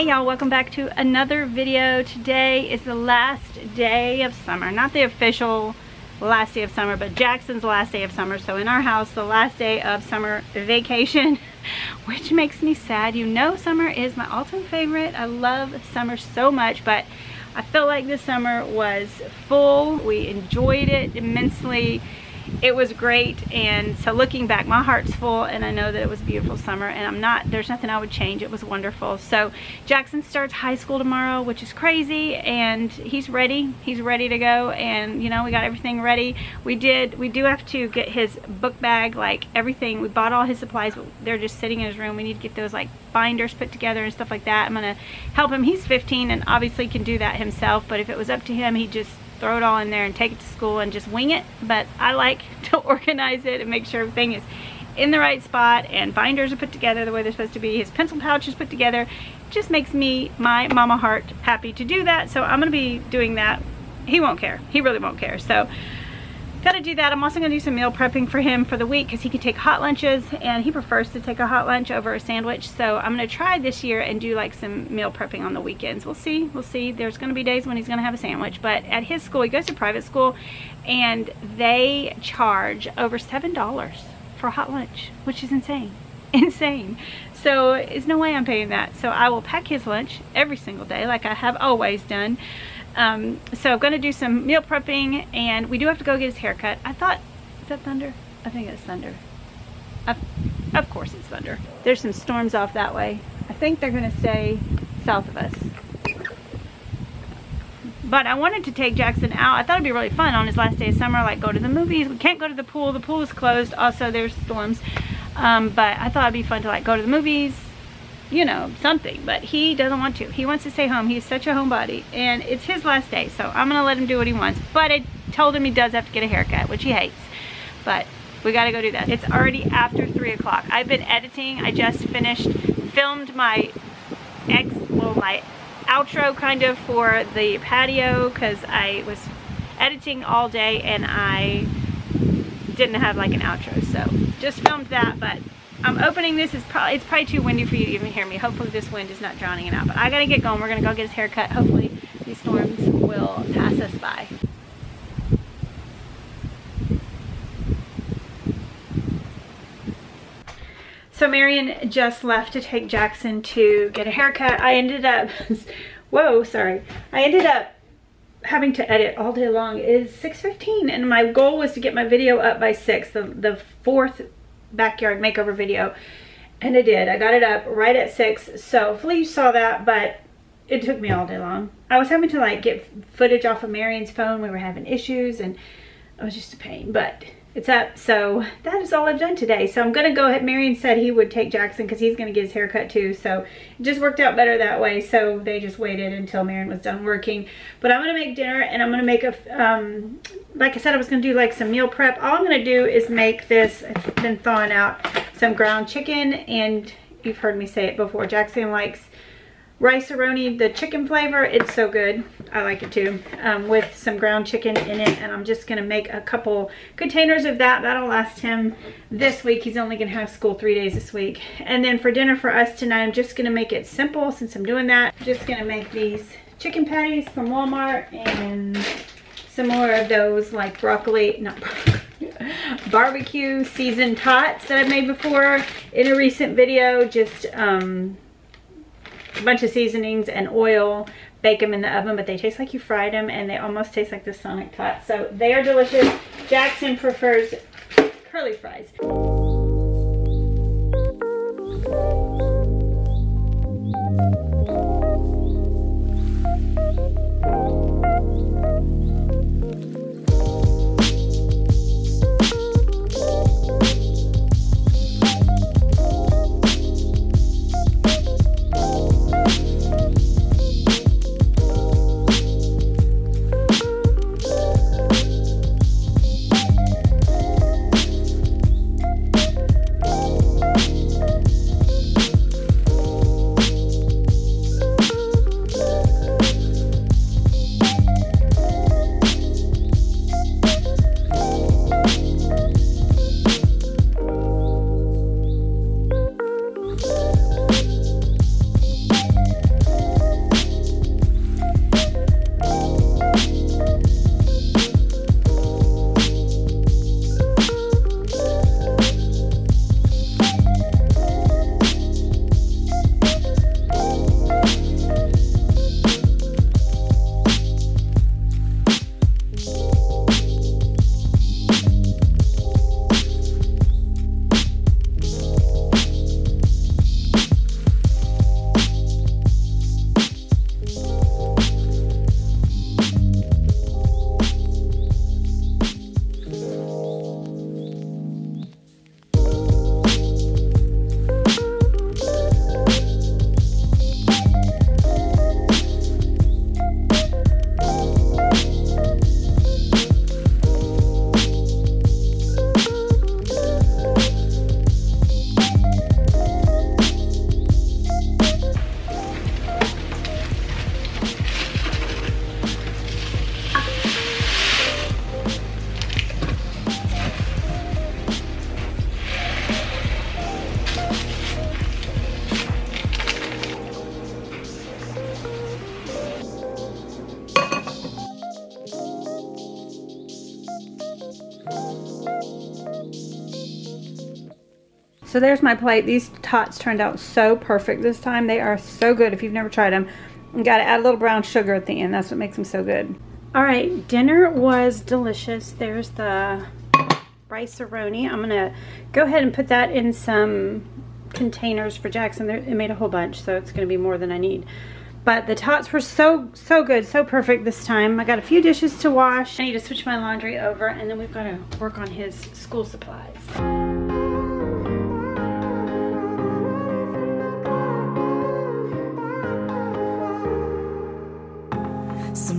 Hey y'all, welcome back to another video. Today is the last day of summer. Not the official last day of summer, but Jackson's last day of summer. So in our house, the last day of summer vacation, which makes me sad. You know summer is my all-time favorite. I love summer so much, but I felt like this summer was full. We enjoyed it immensely it was great and so looking back my heart's full and I know that it was a beautiful summer and I'm not there's nothing I would change. It was wonderful. So Jackson starts high school tomorrow which is crazy and he's ready. He's ready to go and you know we got everything ready. We did we do have to get his book bag like everything. We bought all his supplies but they're just sitting in his room. We need to get those like binders put together and stuff like that. I'm gonna help him. He's 15 and obviously can do that himself but if it was up to him he just throw it all in there and take it to school and just wing it. But I like to organize it and make sure everything is in the right spot and binders are put together the way they're supposed to be. His pencil pouch is put together. It just makes me, my mama heart, happy to do that. So I'm going to be doing that. He won't care. He really won't care. So Gotta do that. I'm also gonna do some meal prepping for him for the week because he can take hot lunches and he prefers to take a hot lunch over a sandwich. So I'm gonna try this year and do like some meal prepping on the weekends. We'll see, we'll see. There's gonna be days when he's gonna have a sandwich, but at his school, he goes to private school and they charge over $7 for a hot lunch, which is insane, insane. So there's no way I'm paying that. So I will pack his lunch every single day like I have always done. Um, so I'm going to do some meal prepping and we do have to go get his haircut. I thought, is that thunder? I think it's thunder. Of, of course it's thunder. There's some storms off that way. I think they're going to stay south of us. But I wanted to take Jackson out. I thought it'd be really fun on his last day of summer, like go to the movies. We can't go to the pool. The pool is closed. Also, there's storms. Um, but I thought it'd be fun to like go to the movies, you know, something. But he doesn't want to. He wants to stay home. He's such a homebody. And it's his last day, so I'm to let him do what he wants. But I told him he does have to get a haircut, which he hates. But we got to go do that. It's already after 3 o'clock. I've been editing. I just finished, filmed my ex, well, my outro kind of for the patio because I was editing all day and I didn't have like an outro. So just filmed that, but I'm opening this. It's probably, it's probably too windy for you to even hear me. Hopefully this wind is not drowning it out. But I gotta get going. We're gonna go get his hair cut. Hopefully these storms will pass us by. So Marion just left to take Jackson to get a haircut. I ended up, whoa, sorry. I ended up having to edit all day long. It is 6.15 and my goal was to get my video up by 6, the, the fourth backyard makeover video. And I did. I got it up right at 6. So hopefully you saw that, but it took me all day long. I was having to like get footage off of Marion's phone. We were having issues and it was just a pain, but it's up. So that is all I've done today. So I'm going to go ahead. Marion said he would take Jackson because he's going to get his haircut too. So it just worked out better that way. So they just waited until Marion was done working. But I'm going to make dinner and I'm going to make a, um, like I said, I was going to do like some meal prep. All I'm going to do is make this, been thawing out some ground chicken and you've heard me say it before. Jackson likes Rice-A-Roni, the chicken flavor, it's so good. I like it too, um, with some ground chicken in it. And I'm just gonna make a couple containers of that. That'll last him this week. He's only gonna have school three days this week. And then for dinner for us tonight, I'm just gonna make it simple since I'm doing that. I'm just gonna make these chicken patties from Walmart and some more of those like broccoli, not broccoli, barbecue seasoned tots that I've made before in a recent video. Just, um, a bunch of seasonings and oil, bake them in the oven, but they taste like you fried them and they almost taste like the Sonic Tot. So they are delicious. Jackson prefers curly fries. So there's my plate. These tots turned out so perfect this time. They are so good if you've never tried them. You gotta add a little brown sugar at the end. That's what makes them so good. All right, dinner was delicious. There's the rice-a-roni. I'm gonna go ahead and put that in some containers for Jackson. It made a whole bunch, so it's gonna be more than I need. But the tots were so, so good, so perfect this time. I got a few dishes to wash. I need to switch my laundry over, and then we've got to work on his school supplies.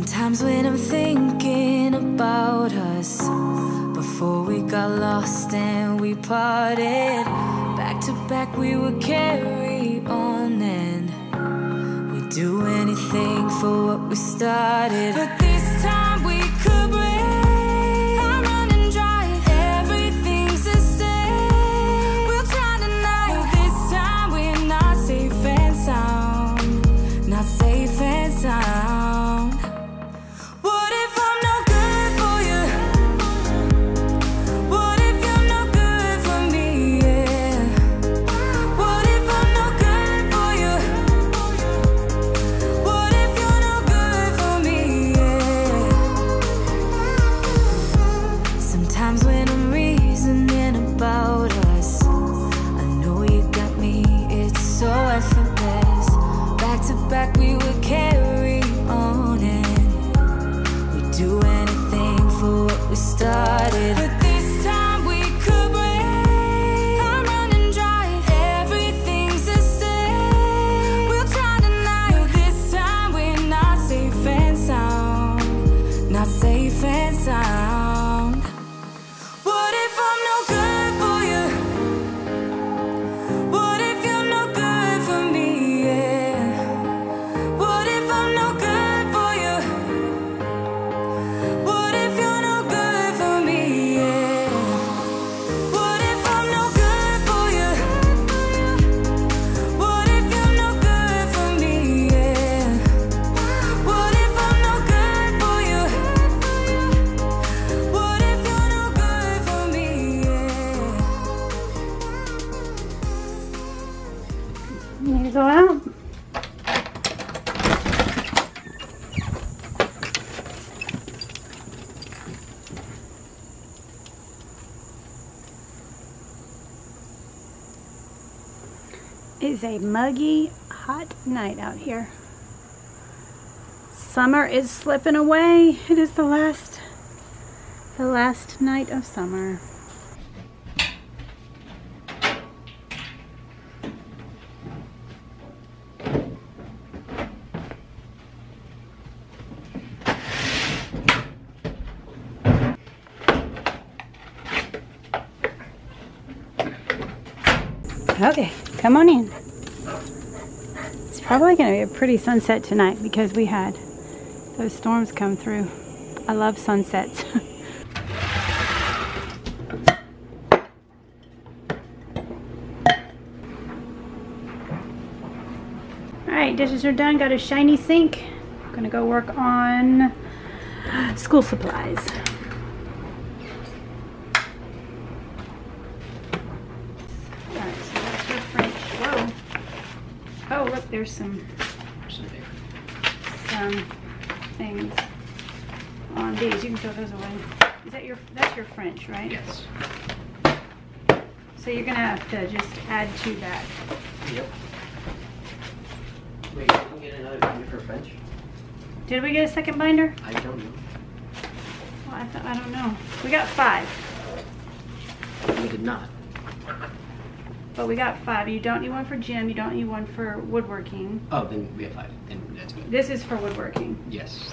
Sometimes when I'm thinking about us Before we got lost and we parted Back to back we would carry on and We'd do anything for what we started. But this is a muggy, hot night out here. Summer is slipping away. It is the last, the last night of summer. Come on in. It's probably going to be a pretty sunset tonight because we had those storms come through. I love sunsets. Alright, dishes are done. Got a shiny sink. I'm going to go work on school supplies. There's some some things on these. You can throw those away. Is that your that's your French, right? Yes. So you're gonna have to just add to that. Yep. Wait, did we get another binder for French? Did we get a second binder? I don't know. Well, I, I don't know. We got five. We did not. But we got five. You don't need one for gym. You don't need one for woodworking. Oh, then we have five. Then that's good. This is for woodworking. Yes.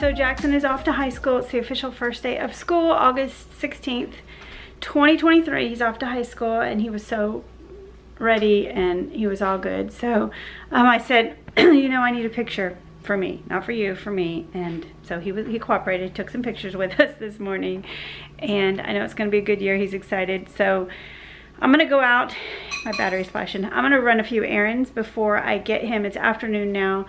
Jackson is off to high school. It's the official first day of school, August 16th, 2023. He's off to high school and he was so ready and he was all good. So um, I said, you know, I need a picture for me, not for you, for me. And so he was he cooperated, took some pictures with us this morning. And I know it's gonna be a good year. He's excited. So I'm gonna go out, my battery's flashing. I'm gonna run a few errands before I get him. It's afternoon now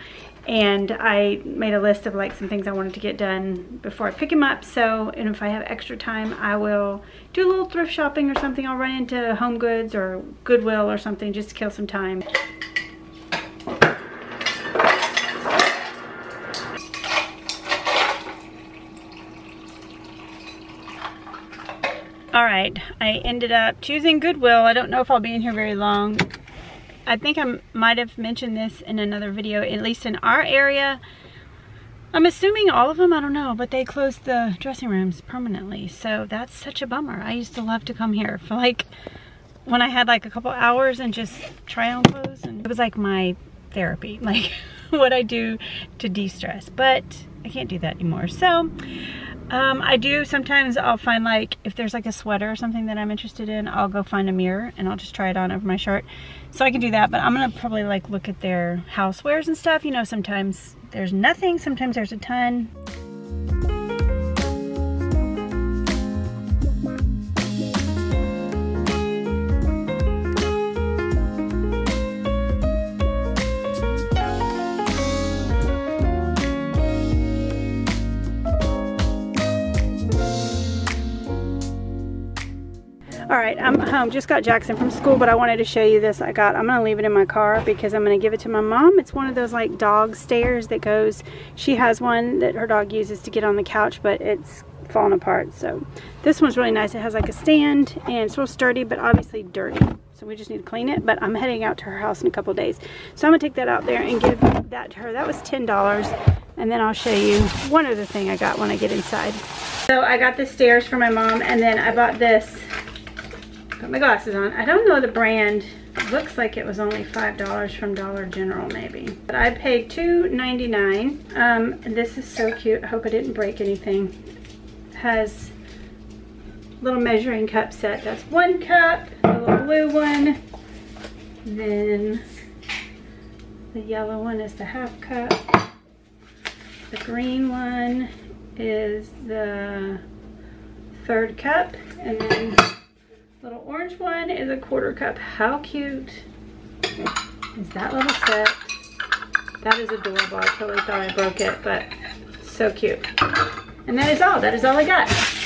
and I made a list of like some things I wanted to get done before I pick him up. So, and if I have extra time, I will do a little thrift shopping or something. I'll run into Home Goods or Goodwill or something just to kill some time. All right, I ended up choosing Goodwill. I don't know if I'll be in here very long. I think I might have mentioned this in another video, at least in our area. I'm assuming all of them, I don't know, but they closed the dressing rooms permanently. So that's such a bummer. I used to love to come here for like, when I had like a couple hours and just try on clothes. And it was like my therapy, like what I do to de-stress. But I can't do that anymore. So um, I do sometimes I'll find like if there's like a sweater or something that I'm interested in I'll go find a mirror and I'll just try it on over my shirt. So I can do that but I'm gonna probably like look at their housewares and stuff. You know sometimes there's nothing sometimes there's a ton All right, I'm home. Just got Jackson from school, but I wanted to show you this I got. I'm going to leave it in my car because I'm going to give it to my mom. It's one of those like dog stairs that goes, she has one that her dog uses to get on the couch, but it's falling apart. So this one's really nice. It has like a stand and it's real sturdy, but obviously dirty. So we just need to clean it, but I'm heading out to her house in a couple days. So I'm gonna take that out there and give that to her. That was $10. And then I'll show you one other thing I got when I get inside. So I got the stairs for my mom and then I bought this put my glasses on. I don't know the brand. It looks like it was only $5 from Dollar General maybe. But I paid $2.99. Um, this is so cute. I hope I didn't break anything. Has little measuring cup set. That's one cup, the little blue one. Then the yellow one is the half cup. The green one is the third cup. And then Little orange one is a quarter cup. How cute is that little set? That is adorable. I totally thought I broke it, but so cute. And that is all. That is all I got.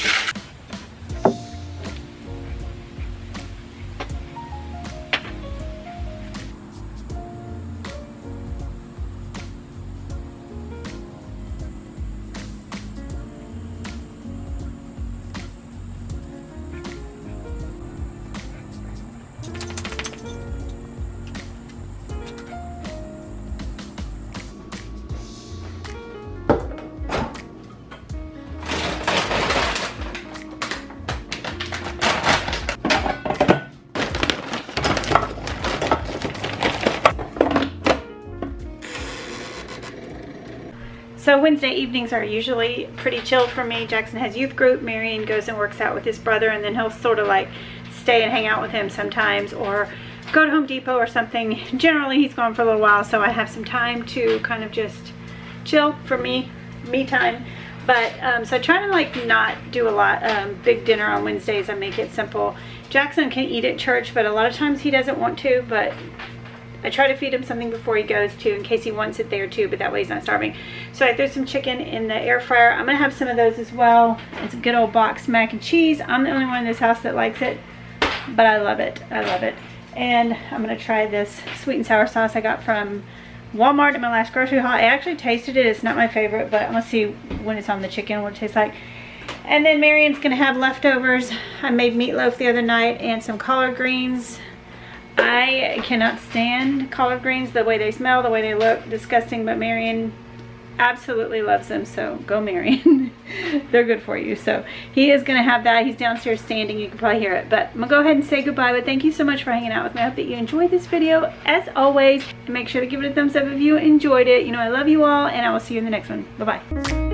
So Wednesday evenings are usually pretty chill for me. Jackson has youth group. Marion goes and works out with his brother and then he'll sort of like stay and hang out with him sometimes or go to Home Depot or something. Generally he's gone for a little while so I have some time to kind of just chill for me, me time. But um, so I try to like not do a lot um, big dinner on Wednesdays. I make it simple. Jackson can eat at church, but a lot of times he doesn't want to. But I try to feed him something before he goes to in case he wants it there too, but that way he's not starving. So I threw some chicken in the air fryer. I'm gonna have some of those as well. It's a good old box mac and cheese. I'm the only one in this house that likes it, but I love it, I love it. And I'm gonna try this sweet and sour sauce I got from Walmart at my last grocery haul. I actually tasted it, it's not my favorite, but I'm gonna see when it's on the chicken what it tastes like. And then Marion's gonna have leftovers. I made meatloaf the other night and some collard greens. I cannot stand collard greens, the way they smell, the way they look, disgusting, but Marion absolutely loves them, so go Marion. They're good for you. So he is going to have that. He's downstairs standing. You can probably hear it. But I'm going to go ahead and say goodbye. But thank you so much for hanging out with me. I hope that you enjoyed this video. As always, make sure to give it a thumbs up if you enjoyed it. You know I love you all, and I will see you in the next one. Bye-bye.